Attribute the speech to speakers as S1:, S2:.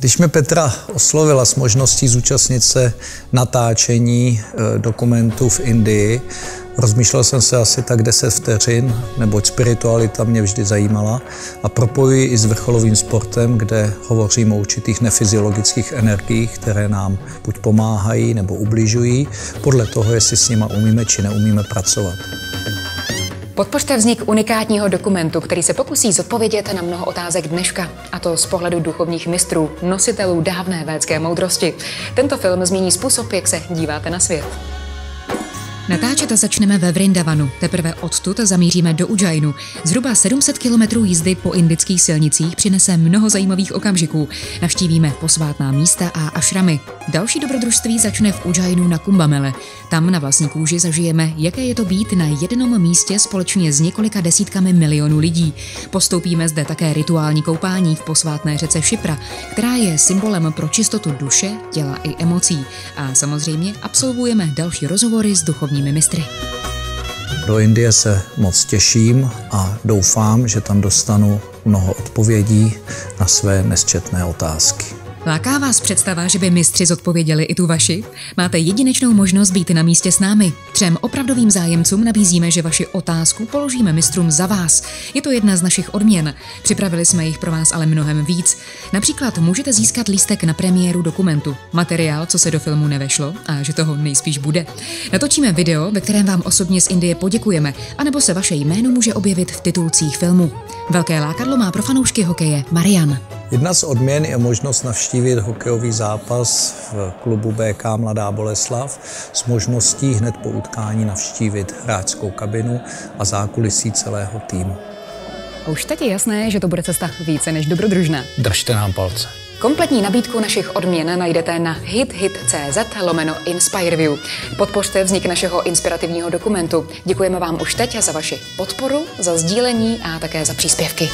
S1: Když mi Petra oslovila s možností zúčastnit se natáčení eh, dokumentů v Indii, rozmýšlel jsem se asi tak 10 vteřin, neboť spiritualita mě vždy zajímala a propojuji i s vrcholovým sportem, kde hovořím o určitých nefyziologických energiích, které nám buď pomáhají nebo ubližují, podle toho, jestli s nima umíme či neumíme pracovat.
S2: Podpořte vznik unikátního dokumentu, který se pokusí zodpovědět na mnoho otázek dneška, a to z pohledu duchovních mistrů, nositelů dávné védské moudrosti. Tento film změní způsob, jak se díváte na svět. Natáčet začneme ve Vrindavanu. Teprve odtud zamíříme do Ujjainu. Zhruba 700 kilometrů jízdy po indických silnicích přinese mnoho zajímavých okamžiků. Navštívíme posvátná místa a ašramy. Další dobrodružství začne v Ujjainu na Kumbamele. Tam na vlastní kůži zažijeme, jaké je to být na jednom místě společně s několika desítkami milionů lidí. Postoupíme zde také rituální koupání v posvátné řece Šipra, která je symbolem pro čistotu duše, těla i emocí. A samozřejmě absolvujeme další rozhovory s duchovní duchovními mistry.
S1: Do Indie se moc těším a doufám, že tam dostanu mnoho odpovědí na své nesčetné otázky.
S2: Láká vás představa, že by mistři zodpověděli i tu vaši? Máte jedinečnou možnost být na místě s námi. Třem opravdovým zájemcům nabízíme, že vaši otázku položíme mistrům za vás. Je to jedna z našich odměn. Připravili jsme jich pro vás ale mnohem víc. Například můžete získat lístek na premiéru dokumentu, materiál, co se do filmu nevešlo a že toho nejspíš bude. Natočíme video, ve kterém vám osobně z Indie poděkujeme, anebo se vaše jméno může objevit v titulcích filmu. Velké lákadlo má pro fanoušky hokeje Marian.
S1: Jedna z odměn je možnost navštívit hokejový zápas v klubu BK Mladá Boleslav s možností hned po utkání navštívit hráčskou kabinu a zákulisí celého týmu.
S2: Už teď je jasné, že to bude cesta více než dobrodružná.
S1: Držte nám palce.
S2: Kompletní nabídku našich odměn najdete na hithit.cz lomeno InspireView. Podpořte vznik našeho inspirativního dokumentu. Děkujeme vám už teď za vaši podporu, za sdílení a také za příspěvky.